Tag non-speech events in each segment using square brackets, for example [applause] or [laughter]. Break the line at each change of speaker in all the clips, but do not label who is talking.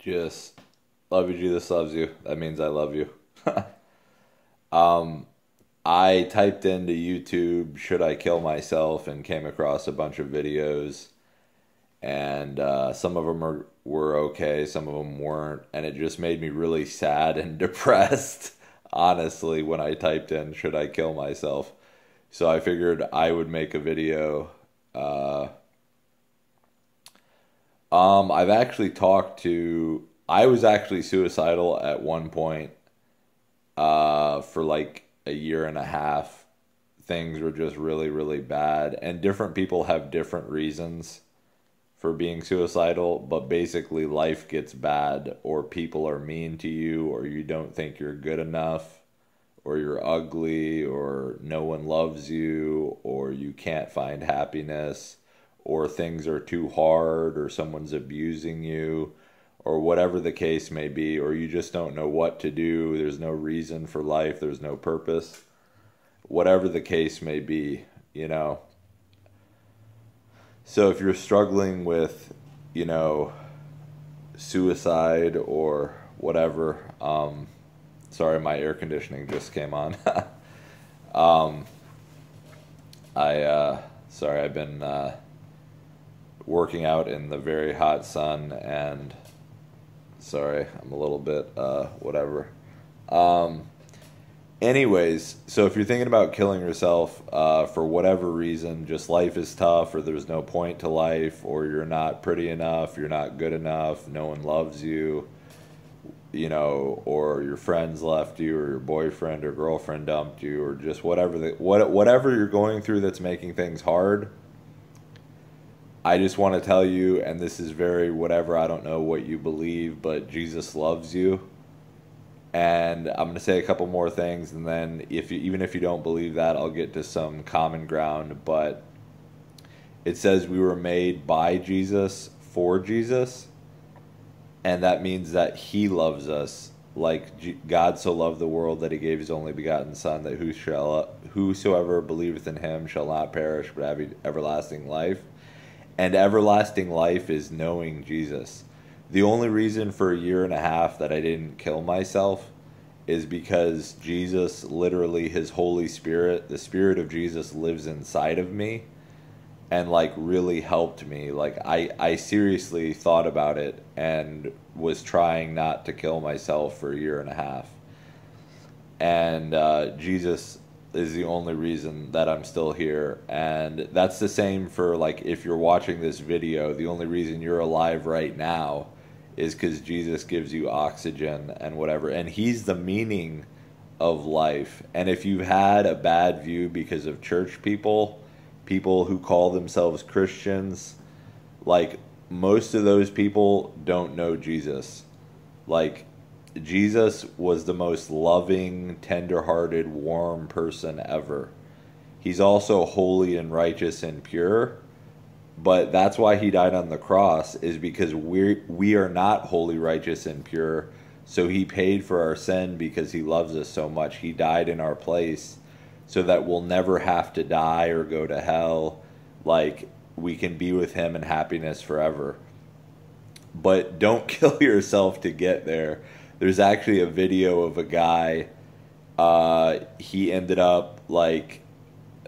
just love you, Jesus loves you. That means I love you. [laughs] um, I typed into YouTube, should I kill myself, and came across a bunch of videos. And uh, some of them were, were okay, some of them weren't. And it just made me really sad and [laughs] depressed, honestly, when I typed in, should I kill myself? So I figured I would make a video. Uh, um, I've actually talked to. I was actually suicidal at one point. Uh, for like a year and a half, things were just really, really bad, and different people have different reasons for being suicidal. But basically, life gets bad, or people are mean to you, or you don't think you're good enough, or you're ugly, or no one loves you, or you can't find happiness or things are too hard or someone's abusing you or whatever the case may be or you just don't know what to do there's no reason for life there's no purpose whatever the case may be you know. So if you're struggling with you know suicide or whatever um, sorry my air conditioning just came on. [laughs] Um, i uh, sorry i've been uh, working out in the very hot sun and sorry i'm a little bit uh, whatever. Um, anyways so if you're thinking about killing yourself uh, for whatever reason just life is tough or there's no point to life or you're not pretty enough you're not good enough no one loves you you know or your friends left you or your boyfriend or girlfriend dumped you or just whatever the, what, whatever you're going through that's making things hard I just want to tell you, and this is very whatever, I don't know what you believe, but Jesus loves you. And I'm going to say a couple more things, and then if you, even if you don't believe that, I'll get to some common ground. But it says we were made by Jesus for Jesus, and that means that He loves us. Like God so loved the world that He gave His only begotten Son, that who shall, whosoever believeth in Him shall not perish but have everlasting life and everlasting life is knowing Jesus. The only reason for a year and a half that I didn't kill myself is because Jesus, literally, His Holy Spirit, the Spirit of Jesus lives inside of me and like really helped me. Like, I, I seriously thought about it and was trying not to kill myself for a year and a half. And uh, Jesus is the only reason that I'm still here. And that's the same for like if you're watching this video, the only reason you're alive right now is because Jesus gives you oxygen and whatever. And He's the meaning of life. And if you've had a bad view because of church people, people who call themselves Christians, like most of those people don't know Jesus. Like Jesus was the most loving, tender-hearted, warm person ever. He's also holy and righteous and pure, but that's why he died on the cross is because we we are not holy, righteous and pure. So he paid for our sin because he loves us so much. He died in our place so that we'll never have to die or go to hell. Like we can be with him in happiness forever. But don't [laughs] kill yourself to get there there's actually a video of a guy. Uh, he ended up like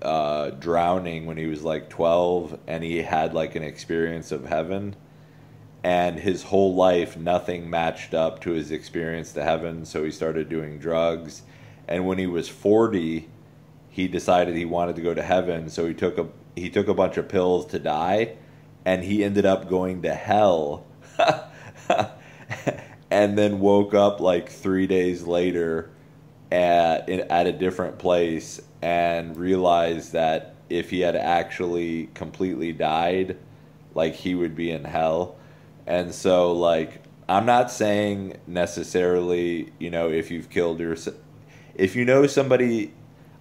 uh, drowning when he was like 12, and he had like an experience of heaven. And his whole life, nothing matched up to his experience to heaven. So he started doing drugs. And when he was 40, he decided he wanted to go to heaven. So he took a he took a bunch of pills to die, and he ended up going to hell. [laughs] and then woke up like three days later at at a different place and realized that if he had actually completely died, like he would be in hell. And so like I'm not saying necessarily, you know, if you've killed yourself if you know somebody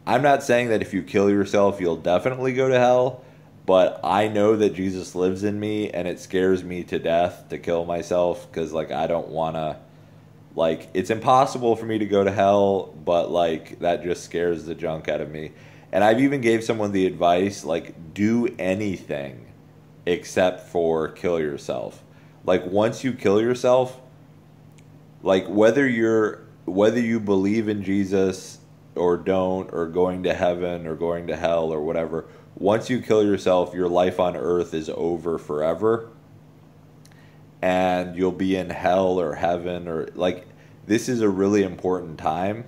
I'm not saying that if you kill yourself you'll definitely go to hell, but I know that Jesus lives in me and it scares me to death to kill myself cuz like I don't want to like it's impossible for me to go to hell, but like that just scares the junk out of me. And I've even gave someone the advice like do anything except for kill yourself. Like once you kill yourself, like whether you're whether you believe in Jesus or don't or going to heaven or going to hell or whatever, once you kill yourself, your life on earth is over forever. And you'll be in hell or heaven or like this is a really important time.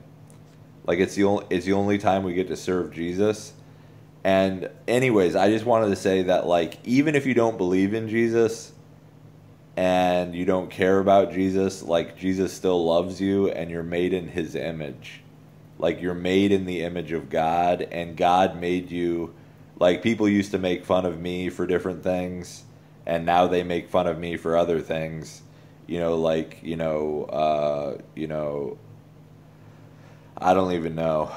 Like it's the only it's the only time we get to serve Jesus. And anyways, I just wanted to say that like even if you don't believe in Jesus and you don't care about Jesus, like Jesus still loves you and you're made in his image. Like you're made in the image of God and God made you like people used to make fun of me for different things and now they make fun of me for other things. You know, like, you know, uh, you know I don't even know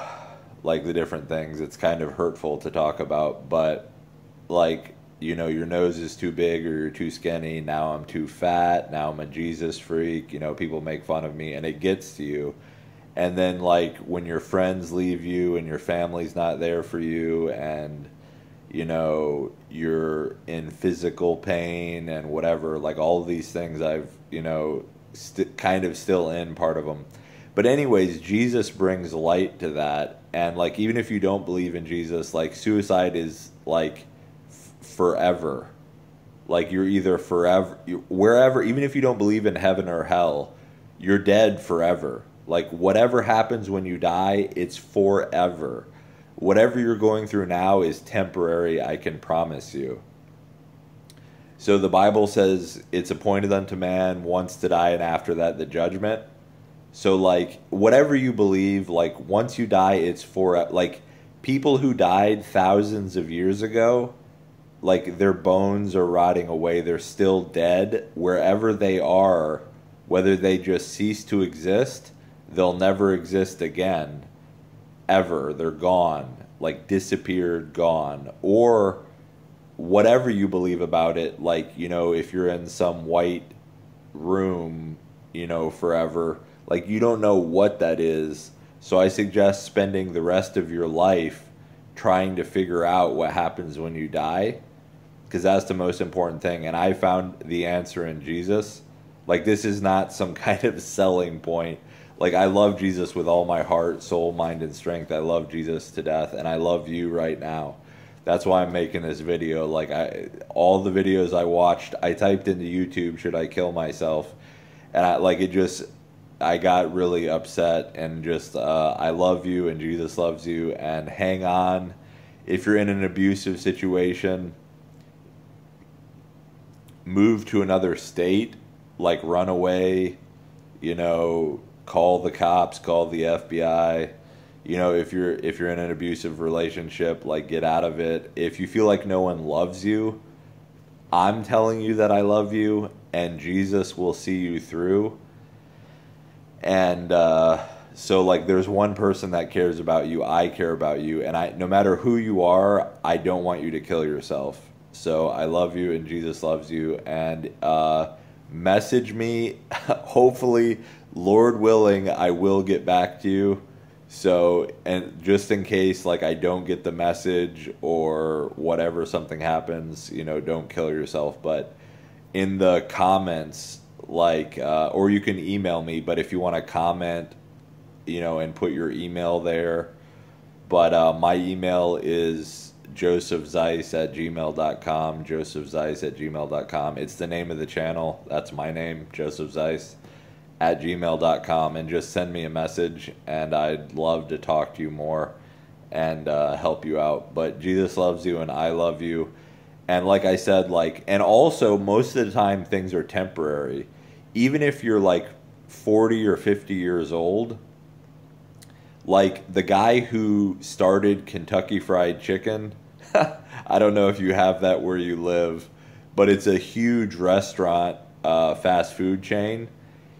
like the different things. It's kind of hurtful to talk about, but like you know your nose is too big or you're too skinny. Now I'm too fat. Now I'm a Jesus freak. You know people make fun of me, and it gets to you. And then like when your friends leave you and your family's not there for you, and you know you're in physical pain and whatever. Like all these things, I've you know st- kind of still in part of them. But anyways, Jesus brings light to that and like even if you don't believe in Jesus, like suicide is like f- forever. Like you're either forever you wherever even if you don't believe in heaven or hell, you're dead forever. Like whatever happens when you die, it's forever. Whatever you're going through now is temporary, I can promise you. So the Bible says it's appointed unto man once to die and after that the judgment. So like whatever you believe, like once you die, it's for like people who died thousands of years ago, like their bones are rotting away. They're still dead wherever they are. Whether they just cease to exist, they'll never exist again, ever. They're gone, like disappeared, gone, or whatever you believe about it. Like you know, if you're in some white room, you know, forever like you don't know what that is. So I suggest spending the rest of your life trying to figure out what happens when you die because that's the most important thing and I found the answer in Jesus. Like this is not some [laughs] kind of selling point. Like I love Jesus with all my heart, soul, mind and strength. I love Jesus to death and I love you right now. That's why I'm making this video. Like I all the videos I watched, I typed into YouTube should I kill myself? And I like it just I got really upset and just uh, I love you and Jesus loves you and hang on. If you're in an abusive situation, move to another state, like run away, you know, call the cops, call the FBI. You know, if you're if you're in an abusive relationship, like get out of it. If you feel like no one loves you, I'm telling you that I love you and Jesus will see you through and uh, so like there's one person that cares about you i care about you and i no matter who you are i don't want you to kill yourself so i love you and jesus loves you and uh, message me. [laughs] Hopefully lord willing i will get back to you. So and just in case like i don't get the message or whatever something happens you know don't kill yourself. But in the comments like uh, or you can email me but if you want to comment you know and put your email there. But uh, my email is joseph zeiss at gmail.com joseph zeiss at gmail.com it's the name of the channel. That's my name joseph zeiss at gmail.com and just send me a message and i'd love to talk to you more and uh, help you out. But jesus loves you and i love you. And like i said like and also most of the time things are temporary. Even if you're like 40 or 50 years old, like the guy who started Kentucky Fried Chicken, [laughs] I don't know if you have that where you live, but it's a huge restaurant, uh, fast food chain.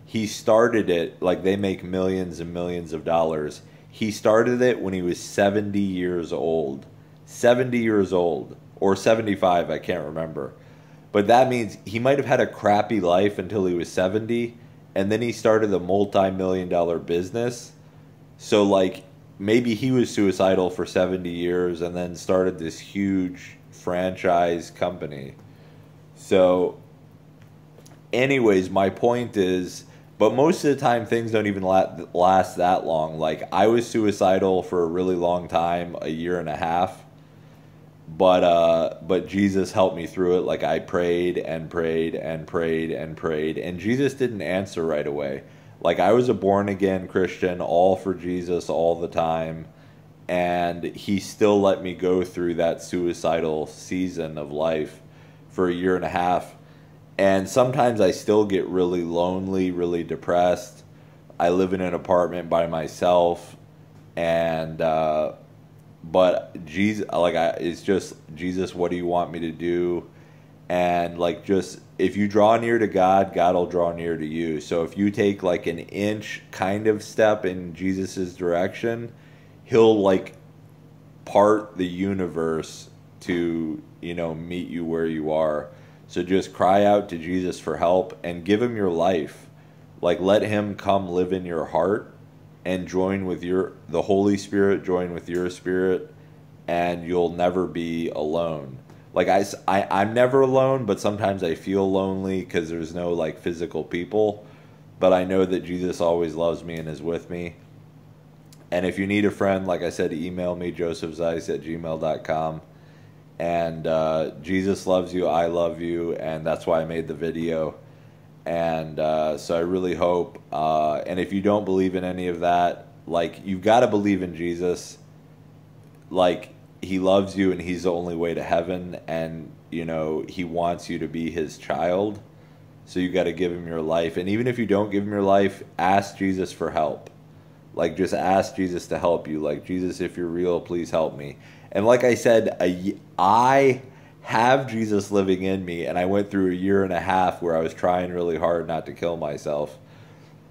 He started it, like they make millions and millions of dollars. He started it when he was 70 years old. 70 years old, or 75, I can't remember. But that means he might have had a crappy life until he was 70 and then he started a multi-million dollar business. So like maybe he was suicidal for 70 years and then started this huge franchise company. So anyways, my point is But most of the time, things don't even last that long. Like, I was suicidal for a really long time, a year and a half. But uh, but Jesus helped me through it. Like I prayed and prayed and prayed and prayed, and Jesus didn't answer right away. Like I was a born again Christian, all for Jesus all the time, and He still let me go through that suicidal season of life for a year and a half and sometimes I still get really lonely, really depressed. I live in an apartment by myself, and uh, but Jesus, like I, it's just Jesus. What do you want me to do? And like just if you draw near to God, God will draw near to you. So if you take like an inch kind of step in Jesus's direction, He'll like part the universe to you know meet you where you are so just cry out to Jesus for help and give him your life. Like let him come live in your heart and join with your the Holy Spirit, join with your spirit and you'll never be alone. Like I, I I'm never alone, but sometimes I feel lonely cuz there's no like physical people, but I know that Jesus always loves me and is with me. And if you need a friend, like I said, email me, josephzeiss at gmail.com and uh, Jesus loves you, I love you, and that's why I made the video. And uh, so I really hope, uh, and if you don't believe in any of that, like you've got to believe in Jesus. Like he loves you, and he's the only way to heaven, and you know he wants you to be his child. So you got to give him your life, and even if you don't give him your life, ask Jesus for help. Like just ask Jesus to help you. Like Jesus, if you're real, please help me and like I said, a, I have Jesus living in me, and I went through a year and a half where I was trying really hard not to kill myself.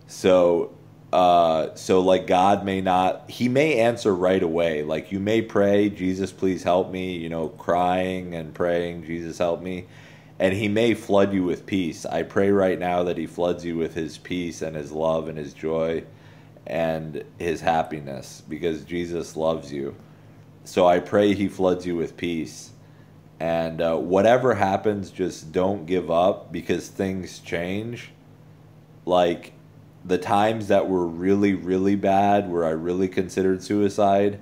So, uh, so like God may not, He may answer right away. Like you may pray, Jesus, please help me. You know, crying and praying, Jesus, help me. And he may flood you with peace. I pray right now that he floods you with his peace and his love and his joy and his happiness because Jesus loves you. So I pray He floods you with peace. And uh, whatever happens, just don't give up because things change. Like the times that were really, really bad, where I really considered suicide,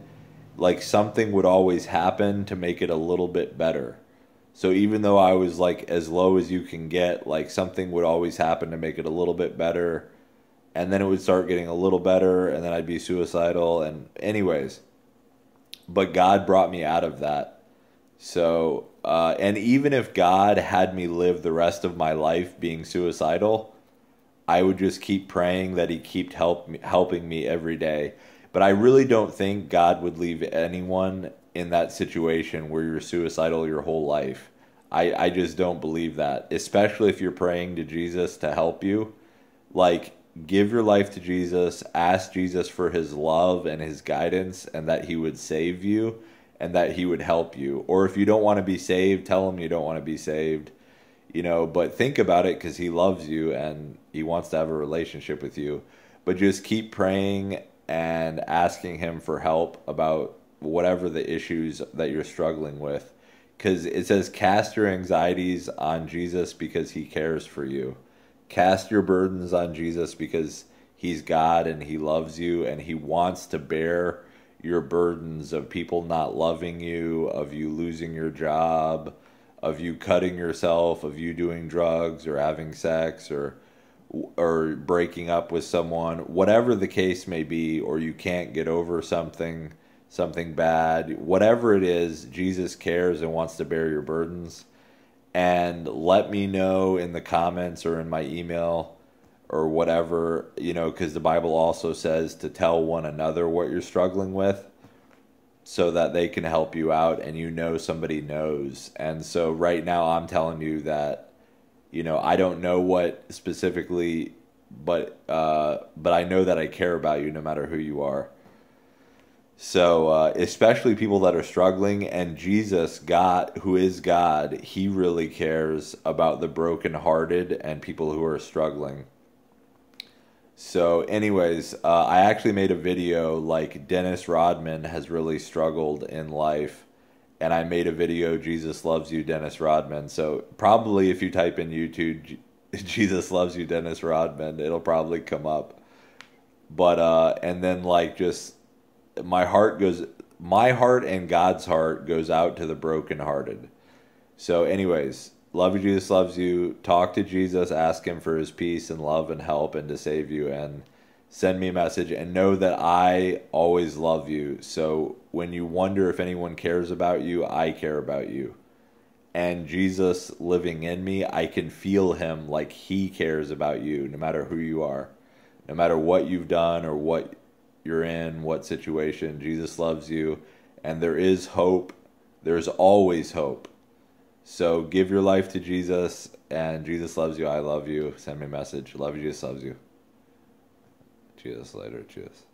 like something would always happen to make it a little bit better. So even though I was like as low as you can get, like something would always happen to make it a little bit better. And then it would start getting a little better, and then I'd be suicidal. And, anyways, but God brought me out of that. So, uh, and even if God had me live the rest of my life being suicidal, I would just keep praying that He keep help helping me every day. But I really don't think God would leave anyone in that situation where you're suicidal your whole life. I, I just don't believe that, especially if you're praying to Jesus to help you. Like, give your life to Jesus, ask Jesus for his love and his guidance, and that he would save you and that he would help you. Or if you don't want to be saved, tell him you don't want to be saved. You know, but think about it because he loves you and he wants to have a relationship with you. But just keep praying and asking him for help about whatever the issues that you're struggling with. Because it says, cast your anxieties on Jesus because he cares for you cast your burdens on Jesus because he's God and he loves you and he wants to bear your burdens of people not loving you, of you losing your job, of you cutting yourself, of you doing drugs or having sex or or breaking up with someone, whatever the case may be, or you can't get over something, something bad, whatever it is, Jesus cares and wants to bear your burdens. And let me know in the comments or in my email or whatever, you know, because the Bible also says to tell one another what you're struggling with so that they can help you out and you know somebody knows. And so right now I'm telling you that, you know, I don't know what specifically, but uh, but I know that I care about you no matter who you are. So, uh, especially people that are struggling, and Jesus, God, who is God, He really cares about the brokenhearted and people who are struggling. So, anyways, uh, I actually made a video like Dennis Rodman has really struggled in life, and I made a video, Jesus Loves You, Dennis Rodman. So, probably if you type in YouTube, [laughs] Jesus loves you, Dennis Rodman. It'll probably come up. But uh and then like just my heart goes my heart and God's heart goes out to the brokenhearted. So anyways, love you Jesus loves you. Talk to Jesus, ask him for his peace and love and help and to save you and send me a message and know that I always love you. So when you wonder if anyone cares about you, I care about you. And Jesus living in me, I can feel him like he cares about you no matter who you are. No matter what you've done or what you're in, what situation, Jesus loves you and there is hope. There's always hope. So give your life to Jesus and Jesus loves you. I love you. Send me a message. Love you. Jesus loves you. Jesus later. Cheers.